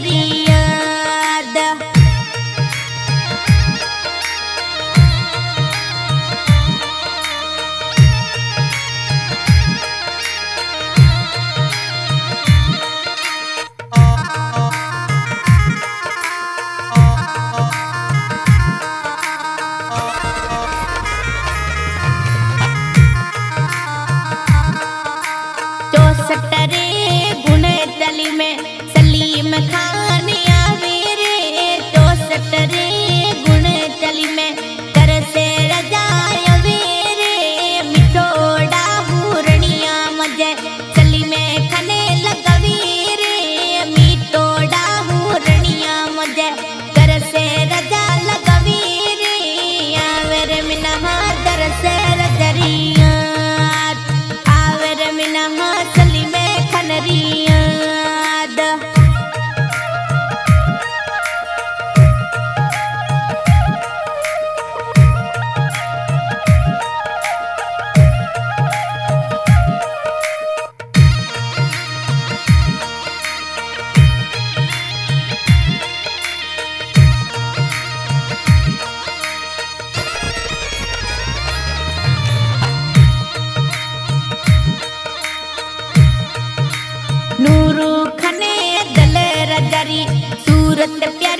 हरी सूरत प्यारी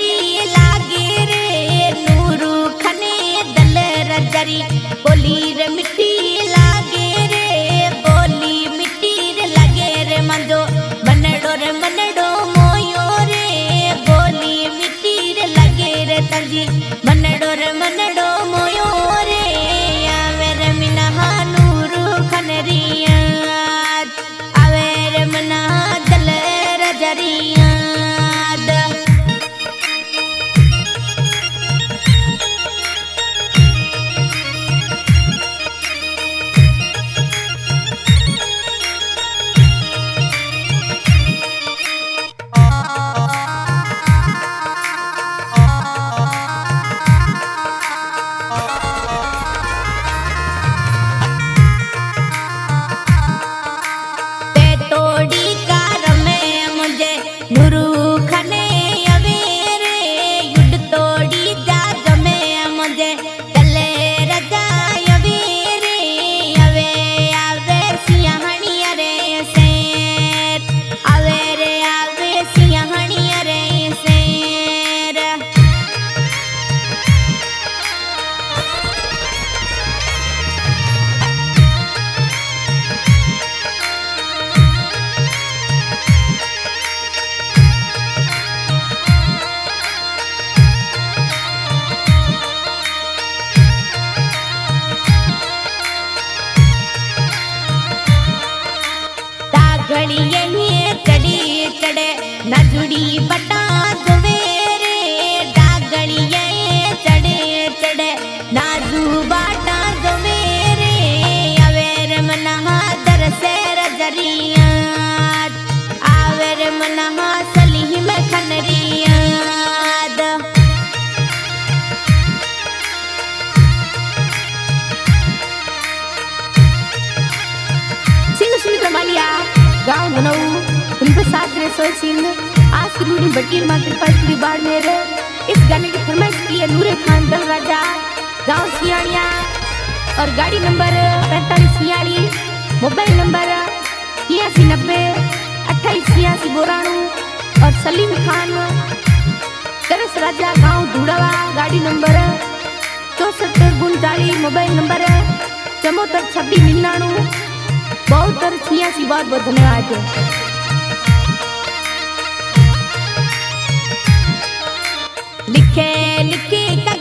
रूढ़ी बटीर माँ कृपा श्री बाड़मेर इस गाने की फरमाइश की है नूरे खान दल राजा। और गाड़ी नंबर पैंतालीस छियालीस मोबाइल नंबर छियासी नब्बे, अट्ठाईस छियासी बोराणु और सलीम खान। तरस राजा गाँव धुड़ावा, गाड़ी नंबर चौसठ उनचालीस मोबाइल नंबर चमोतर छब्बीस निन्याणु बहत्तर छियासी बहुत बहुत धन्यवाद लिखे के का गदिया